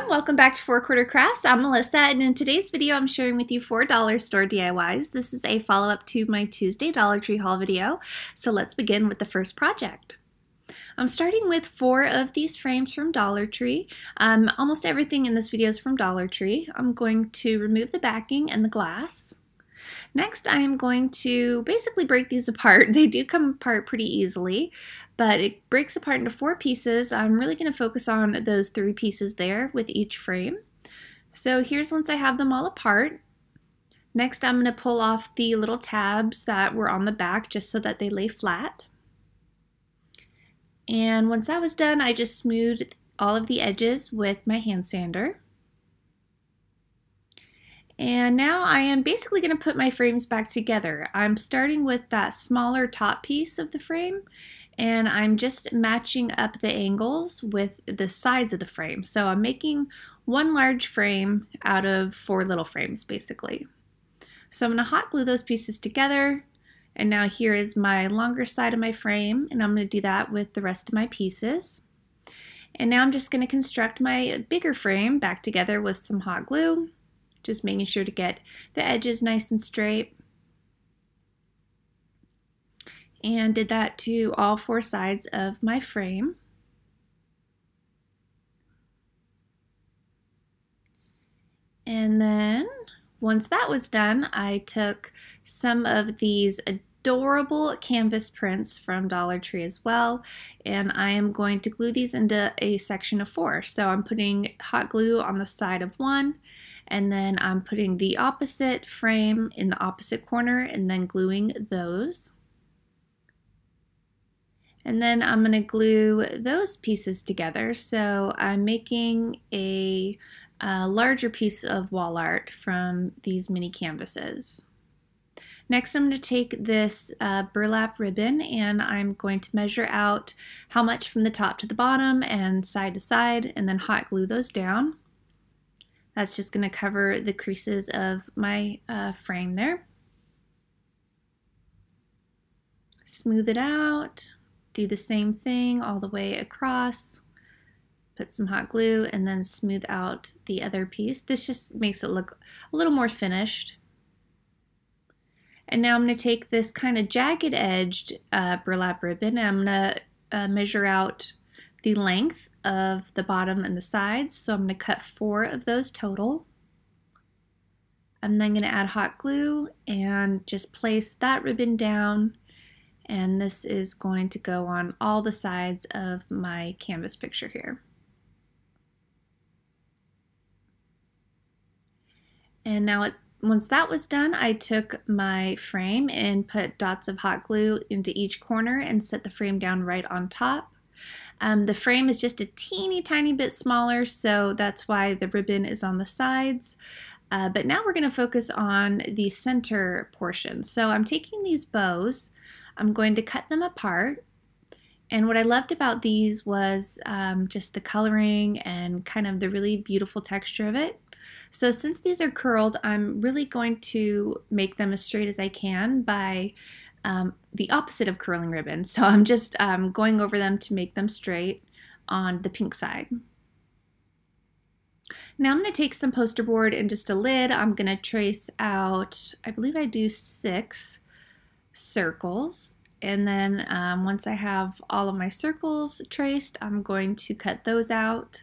everyone, welcome back to Four Quarter Crafts. I'm Melissa and in today's video I'm sharing with you four dollar store DIYs. This is a follow-up to my Tuesday Dollar Tree haul video, so let's begin with the first project. I'm starting with four of these frames from Dollar Tree. Um, almost everything in this video is from Dollar Tree. I'm going to remove the backing and the glass. Next, I am going to basically break these apart. They do come apart pretty easily, but it breaks apart into four pieces. I'm really going to focus on those three pieces there with each frame. So here's once I have them all apart. Next, I'm going to pull off the little tabs that were on the back just so that they lay flat. And once that was done, I just smoothed all of the edges with my hand sander. And now I am basically going to put my frames back together. I'm starting with that smaller top piece of the frame and I'm just matching up the angles with the sides of the frame. So I'm making one large frame out of four little frames basically. So I'm going to hot glue those pieces together and now here is my longer side of my frame and I'm going to do that with the rest of my pieces. And now I'm just going to construct my bigger frame back together with some hot glue just making sure to get the edges nice and straight. And did that to all four sides of my frame. And then once that was done, I took some of these adorable canvas prints from Dollar Tree as well, and I am going to glue these into a section of four. So I'm putting hot glue on the side of one, and then I'm putting the opposite frame in the opposite corner and then gluing those. And then I'm going to glue those pieces together. So I'm making a, a, larger piece of wall art from these mini canvases. Next I'm going to take this uh, burlap ribbon and I'm going to measure out how much from the top to the bottom and side to side and then hot glue those down. That's just going to cover the creases of my uh, frame there. Smooth it out, do the same thing all the way across, put some hot glue, and then smooth out the other piece. This just makes it look a little more finished. And now I'm going to take this kind of jagged edged uh, burlap ribbon and I'm going to uh, measure out the length of the bottom and the sides. So I'm going to cut four of those total. I'm then going to add hot glue and just place that ribbon down and this is going to go on all the sides of my canvas picture here. And now it's once that was done, I took my frame and put dots of hot glue into each corner and set the frame down right on top. Um, the frame is just a teeny tiny bit smaller, so that's why the ribbon is on the sides. Uh, but now we're going to focus on the center portion. So I'm taking these bows, I'm going to cut them apart. And what I loved about these was um, just the coloring and kind of the really beautiful texture of it. So since these are curled, I'm really going to make them as straight as I can by um, the opposite of curling ribbons. So I'm just um, going over them to make them straight on the pink side. Now I'm going to take some poster board and just a lid. I'm going to trace out, I believe I do six circles. And then um, once I have all of my circles traced, I'm going to cut those out.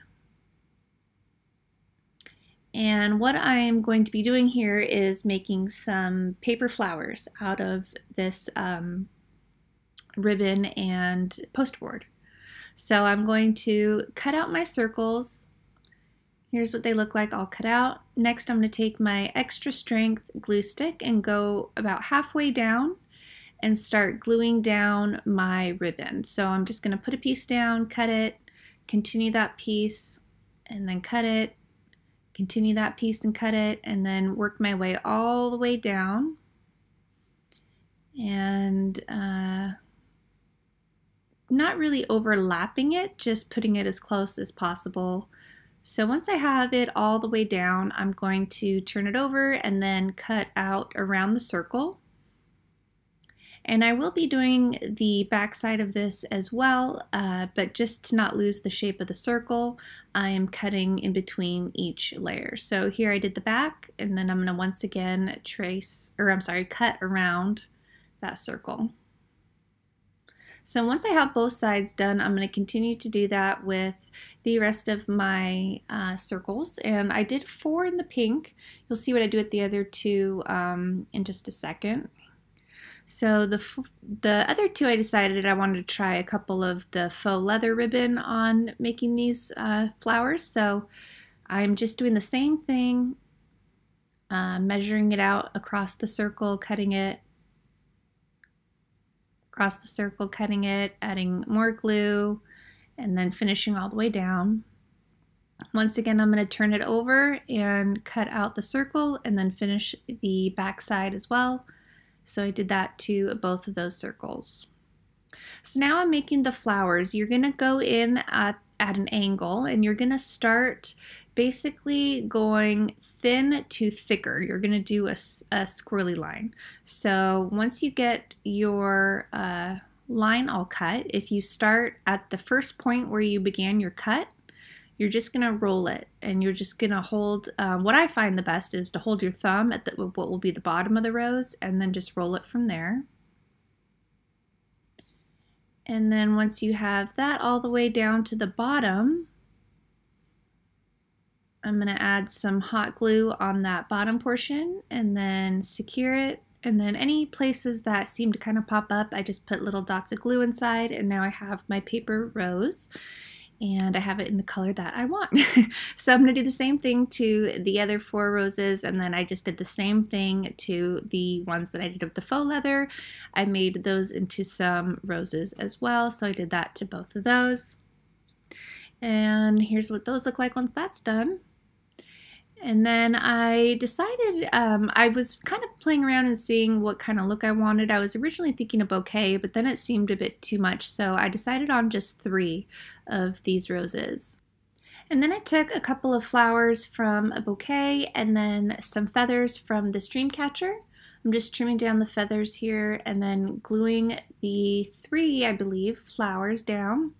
And what I'm going to be doing here is making some paper flowers out of this um, ribbon and post board. So I'm going to cut out my circles. Here's what they look like all cut out. Next I'm going to take my extra strength glue stick and go about halfway down and start gluing down my ribbon. So I'm just going to put a piece down, cut it, continue that piece, and then cut it, continue that piece and cut it and then work my way all the way down. And uh, not really overlapping it just putting it as close as possible. So once I have it all the way down I'm going to turn it over and then cut out around the circle And I will be doing the back side of this as well, uh, but just to not lose the shape of the circle, I am cutting in between each layer. So here I did the back, and then I'm going to once again trace, or I'm sorry, cut around that circle. So once I have both sides done, I'm going to continue to do that with the rest of my uh, circles. And I did four in the pink. You'll see what I do with the other two um, in just a second. So the, the other two I decided I wanted to try a couple of the faux leather ribbon on making these uh, flowers. So I'm just doing the same thing, uh, measuring it out across the circle, cutting it across the circle, cutting it, adding more glue, and then finishing all the way down. Once again, I'm going to turn it over and cut out the circle and then finish the back side as well. So I did that to both of those circles. So now I'm making the flowers. You're going to go in at, at an angle and you're going to start basically going thin to thicker. You're going to do a, a, squirrely line. So once you get your uh, line all cut, if you start at the first point where you began your cut, you're just going to roll it and you're just going to hold, um, what I find the best is to hold your thumb at the, what will be the bottom of the rose and then just roll it from there. And then once you have that all the way down to the bottom, I'm going to add some hot glue on that bottom portion and then secure it. And then any places that seem to kind of pop up, I just put little dots of glue inside and now I have my paper rose and I have it in the color that I want. so I'm going to do the same thing to the other four roses and then I just did the same thing to the ones that I did with the faux leather. I made those into some roses as well, so I did that to both of those. And here's what those look like once that's done. And then I decided um, I was kind of playing around and seeing what kind of look I wanted. I was originally thinking a bouquet, but then it seemed a bit too much, so I decided on just three of these roses. And then I took a couple of flowers from a bouquet and then some feathers from the dream catcher. I'm just trimming down the feathers here and then gluing the three, I believe, flowers down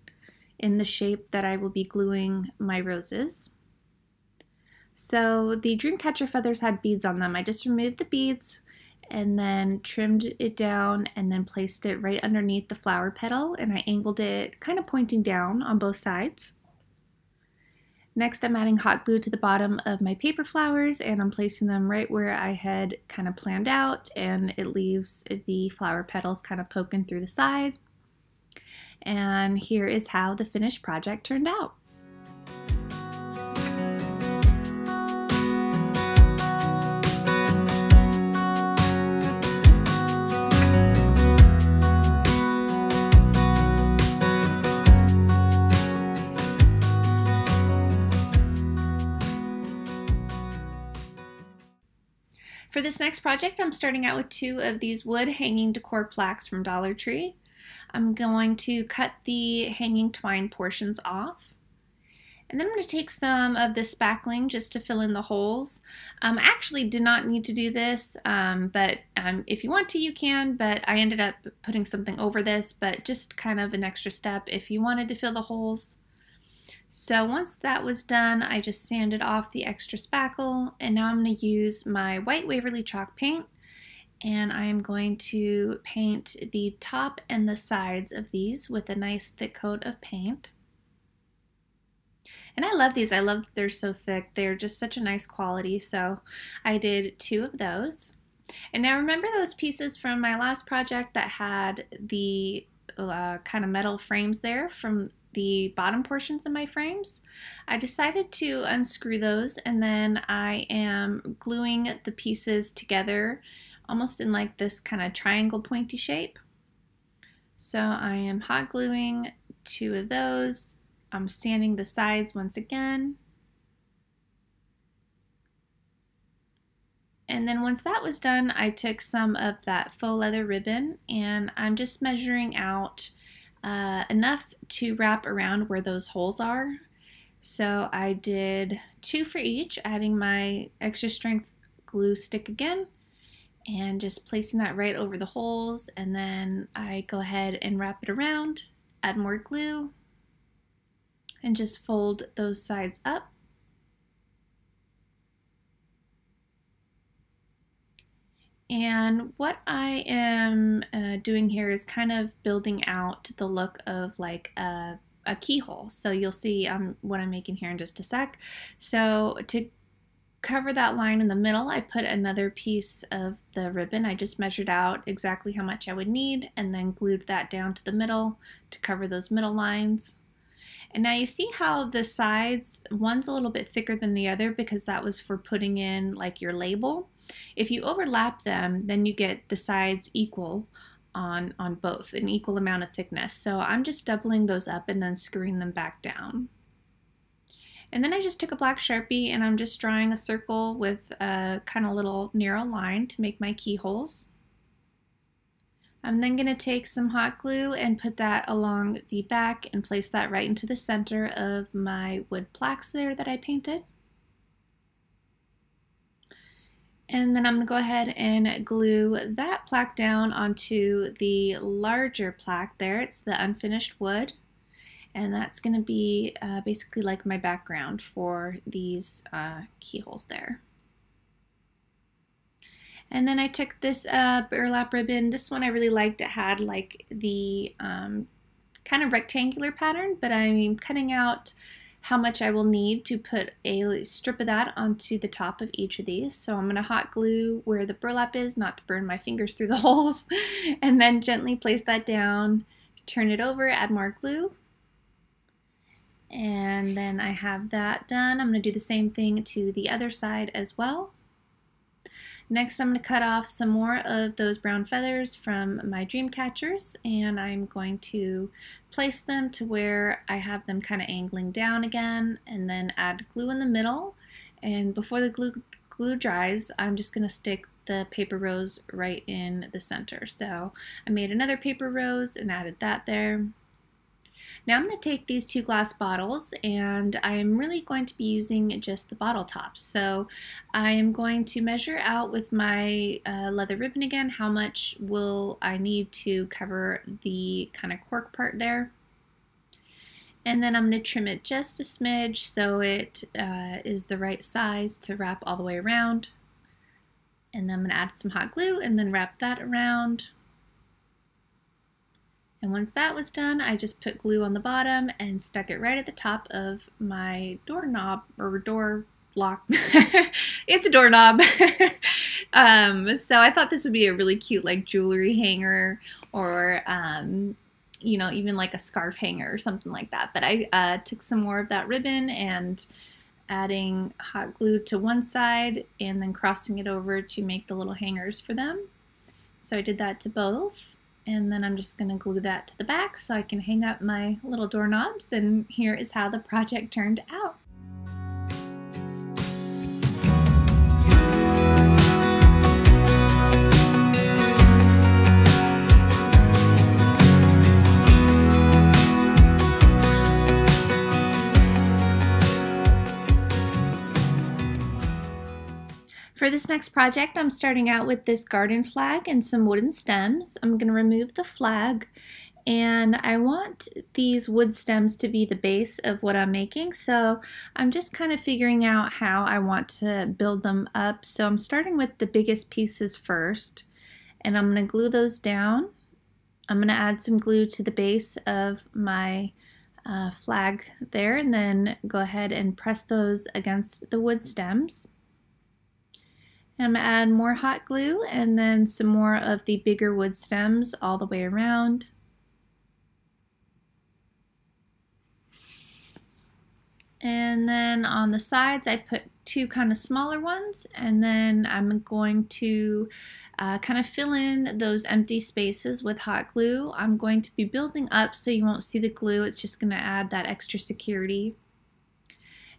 in the shape that I will be gluing my roses. So the Dreamcatcher feathers had beads on them. I just removed the beads and then trimmed it down and then placed it right underneath the flower petal and I angled it kind of pointing down on both sides. Next I'm adding hot glue to the bottom of my paper flowers and I'm placing them right where I had kind of planned out and it leaves the flower petals kind of poking through the side. And here is how the finished project turned out. For this next project, I'm starting out with two of these wood hanging decor plaques from Dollar Tree. I'm going to cut the hanging twine portions off. And then I'm going to take some of the spackling just to fill in the holes. Um, I actually did not need to do this, um, but um, if you want to, you can, but I ended up putting something over this, but just kind of an extra step if you wanted to fill the holes. So once that was done, I just sanded off the extra spackle, and now I'm going to use my white Waverly chalk paint, and I am going to paint the top and the sides of these with a nice thick coat of paint. And I love these. I love they're so thick. They're just such a nice quality. So I did two of those. And now remember those pieces from my last project that had the uh, kind of metal frames there from the bottom portions of my frames. I decided to unscrew those and then I am gluing the pieces together almost in like this kind of triangle pointy shape. So I am hot gluing two of those. I'm sanding the sides once again. And then once that was done, I took some of that faux leather ribbon and I'm just measuring out uh, enough to wrap around where those holes are. So I did two for each, adding my extra strength glue stick again. and just placing that right over the holes and then I go ahead and wrap it around, add more glue, and just fold those sides up. And what I am uh, doing here is kind of building out the look of like a, a keyhole. So you'll see um, what I'm making here in just a sec. So to cover that line in the middle, I put another piece of the ribbon. I just measured out exactly how much I would need and then glued that down to the middle to cover those middle lines. And now you see how the sides, one's a little bit thicker than the other because that was for putting in like your label. If you overlap them, then you get the sides equal on, on both, an equal amount of thickness. So I'm just doubling those up and then screwing them back down. And then I just took a black Sharpie and I'm just drawing a circle with a kind of little narrow line to make my keyholes. I'm then going to take some hot glue and put that along the back and place that right into the center of my wood plaques there that I painted. And then I'm going to go ahead and glue that plaque down onto the larger plaque there. It's the unfinished wood. And that's going to be uh, basically like my background for these uh, keyholes there. And then I took this uh, burlap ribbon. This one I really liked. It had like the um, kind of rectangular pattern, but I'm cutting out how much I will need to put a strip of that onto the top of each of these. So I'm going to hot glue where the burlap is, not to burn my fingers through the holes, and then gently place that down, turn it over, add more glue, and then I have that done. I'm going to do the same thing to the other side as well. Next, I'm going to cut off some more of those brown feathers from my dream catchers, and I'm going to place them to where I have them kind of angling down again, and then add glue in the middle. And before the glue, glue dries, I'm just going to stick the paper rose right in the center. So I made another paper rose and added that there. Now I'm going to take these two glass bottles and I'm really going to be using just the bottle tops. So I am going to measure out with my uh, leather ribbon again how much will I need to cover the kind of cork part there. And then I'm going to trim it just a smidge so it uh, is the right size to wrap all the way around. And then I'm going to add some hot glue and then wrap that around. And once that was done, I just put glue on the bottom and stuck it right at the top of my doorknob or door lock. it's a doorknob. um, so I thought this would be a really cute like jewelry hanger or um, you know, even like a scarf hanger or something like that. But I uh, took some more of that ribbon and adding hot glue to one side and then crossing it over to make the little hangers for them. So I did that to both and then I'm just going to glue that to the back so I can hang up my little doorknobs and here is how the project turned out. For this next project, I'm starting out with this garden flag and some wooden stems. I'm going to remove the flag and I want these wood stems to be the base of what I'm making. So I'm just kind of figuring out how I want to build them up. So I'm starting with the biggest pieces first and I'm going to glue those down. I'm going to add some glue to the base of my uh, flag there and then go ahead and press those against the wood stems I'm to add more hot glue and then some more of the bigger wood stems all the way around. And then on the sides I put two kind of smaller ones and then I'm going to uh, kind of fill in those empty spaces with hot glue. I'm going to be building up so you won't see the glue. It's just going to add that extra security.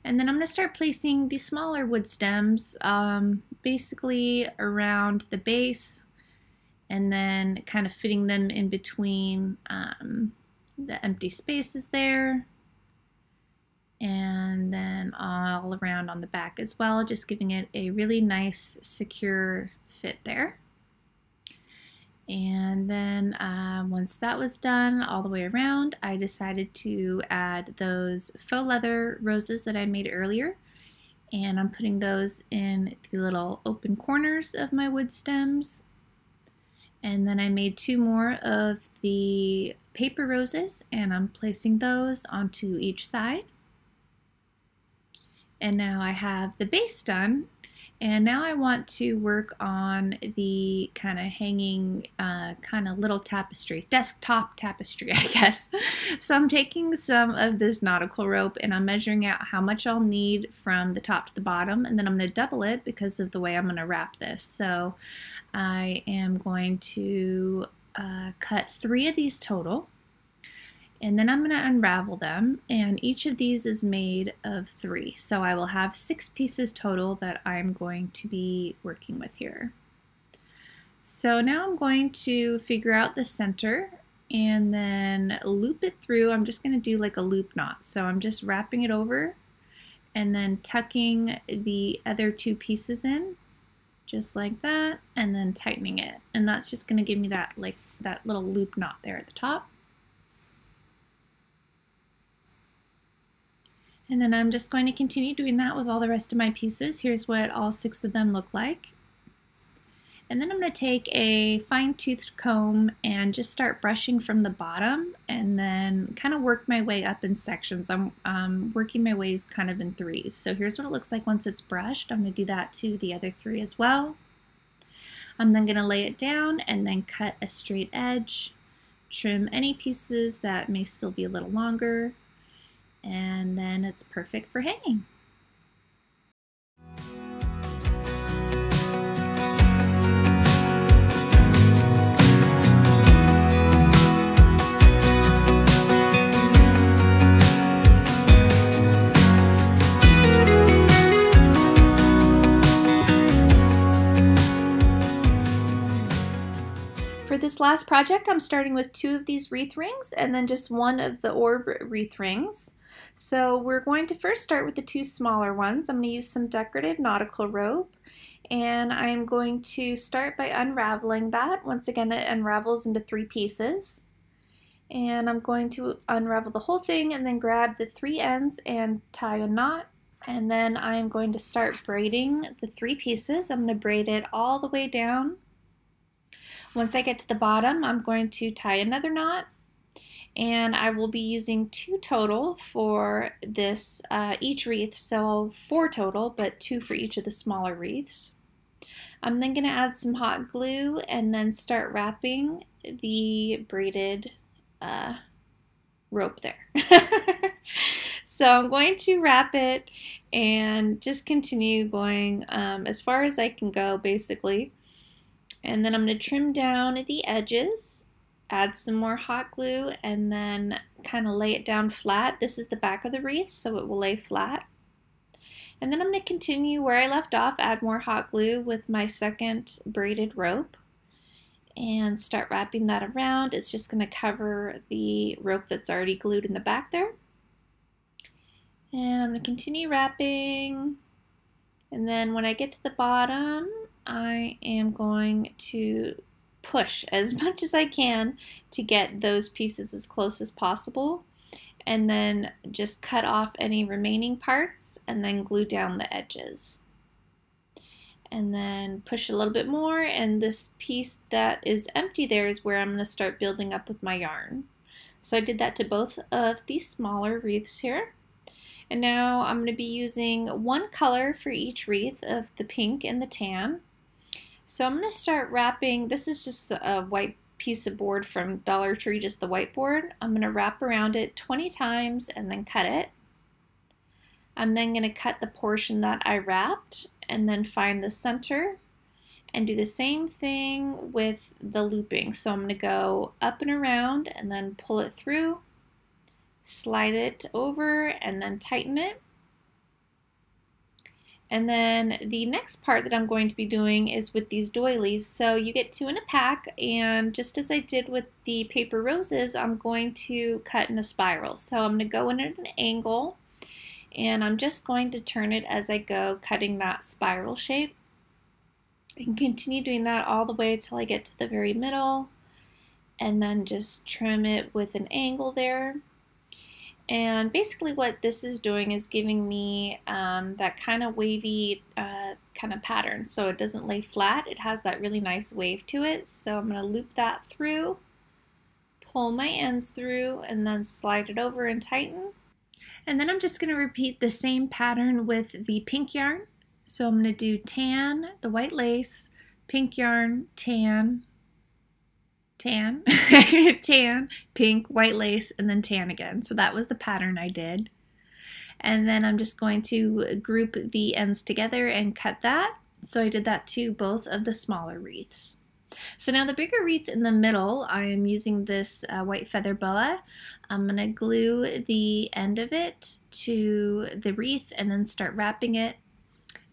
And then I'm going to start placing the smaller wood stems um, basically around the base and then kind of fitting them in between um, the empty spaces there. And then all around on the back as well just giving it a really nice secure fit there And then uh, once that was done all the way around, I decided to add those faux leather roses that I made earlier. And I'm putting those in the little open corners of my wood stems. And then I made two more of the paper roses and I'm placing those onto each side. And now I have the base done and now I want to work on the kind of hanging, uh, kind of little tapestry, desktop tapestry, I guess. so I'm taking some of this nautical rope and I'm measuring out how much I'll need from the top to the bottom. And then I'm going to double it because of the way I'm going to wrap this. So I am going to uh, cut three of these total and then I'm going to unravel them and each of these is made of three so I will have six pieces total that I'm going to be working with here. So now I'm going to figure out the center and then loop it through. I'm just going to do like a loop knot so I'm just wrapping it over and then tucking the other two pieces in just like that and then tightening it and that's just going to give me that like that little loop knot there at the top. And then I'm just going to continue doing that with all the rest of my pieces. Here's what all six of them look like. And then I'm going to take a fine-toothed comb and just start brushing from the bottom and then kind of work my way up in sections. I'm um, working my ways kind of in threes. So here's what it looks like once it's brushed. I'm going to do that to the other three as well. I'm then going to lay it down and then cut a straight edge, trim any pieces that may still be a little longer, and then it's perfect for hanging. For this last project, I'm starting with two of these wreath rings and then just one of the orb wreath rings. So we're going to first start with the two smaller ones. I'm going to use some decorative nautical rope and I'm going to start by unraveling that. Once again, it unravels into three pieces. And I'm going to unravel the whole thing and then grab the three ends and tie a knot. And then I'm going to start braiding the three pieces. I'm going to braid it all the way down. Once I get to the bottom, I'm going to tie another knot and I will be using two total for this uh, each wreath. So four total but two for each of the smaller wreaths. I'm then going to add some hot glue and then start wrapping the braided uh, rope there. So I'm going to wrap it and just continue going um, as far as I can go basically. And then I'm going to trim down the edges add some more hot glue and then kind of lay it down flat. This is the back of the wreath, so it will lay flat. And then I'm going to continue where I left off, add more hot glue with my second braided rope and start wrapping that around. It's just going to cover the rope that's already glued in the back there. And I'm going to continue wrapping. And then when I get to the bottom, I am going to push as much as I can to get those pieces as close as possible and then just cut off any remaining parts and then glue down the edges and then push a little bit more and this piece that is empty there is where I'm going to start building up with my yarn. So I did that to both of these smaller wreaths here. And now I'm going to be using one color for each wreath of the pink and the tan. So I'm going to start wrapping, this is just a white piece of board from Dollar Tree, just the whiteboard. I'm going to wrap around it 20 times and then cut it. I'm then going to cut the portion that I wrapped and then find the center and do the same thing with the looping. So I'm going to go up and around and then pull it through, slide it over and then tighten it. And then the next part that I'm going to be doing is with these doilies. So you get two in a pack and just as I did with the paper roses, I'm going to cut in a spiral. So I'm going to go in at an angle and I'm just going to turn it as I go, cutting that spiral shape. And continue doing that all the way till I get to the very middle and then just trim it with an angle there. And basically what this is doing is giving me um, that kind of wavy uh, kind of pattern. So it doesn't lay flat, it has that really nice wave to it. So I'm going to loop that through, pull my ends through, and then slide it over and tighten. And then I'm just going to repeat the same pattern with the pink yarn. So I'm going to do tan, the white lace, pink yarn, tan, tan, tan, pink, white lace, and then tan again. So that was the pattern I did. And then I'm just going to group the ends together and cut that. So I did that to both of the smaller wreaths. So now the bigger wreath in the middle, I am using this uh, white feather boa. I'm going to glue the end of it to the wreath and then start wrapping it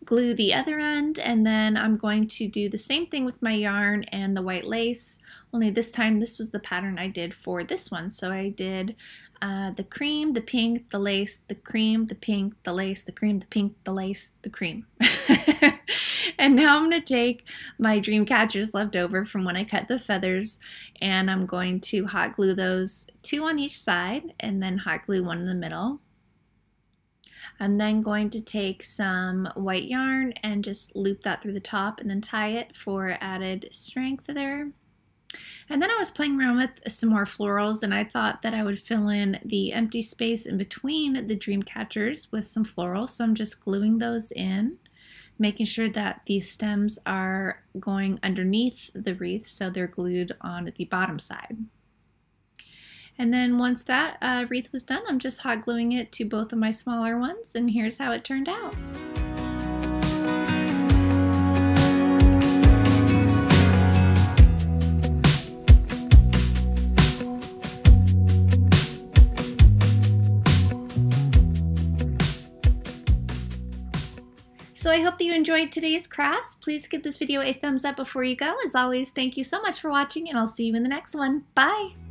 glue the other end and then I'm going to do the same thing with my yarn and the white lace only this time this was the pattern I did for this one so I did uh, the cream, the pink, the lace, the cream, the pink, the lace, the cream, the pink, the lace, the cream. and now I'm going to take my dream catchers left over from when I cut the feathers and I'm going to hot glue those two on each side and then hot glue one in the middle. I'm then going to take some white yarn and just loop that through the top and then tie it for added strength there. And then I was playing around with some more florals and I thought that I would fill in the empty space in between the dream catchers with some florals. So I'm just gluing those in, making sure that these stems are going underneath the wreath so they're glued on the bottom side. And then once that uh, wreath was done, I'm just hot gluing it to both of my smaller ones, and here's how it turned out. So I hope that you enjoyed today's crafts. Please give this video a thumbs up before you go. As always, thank you so much for watching and I'll see you in the next one. Bye!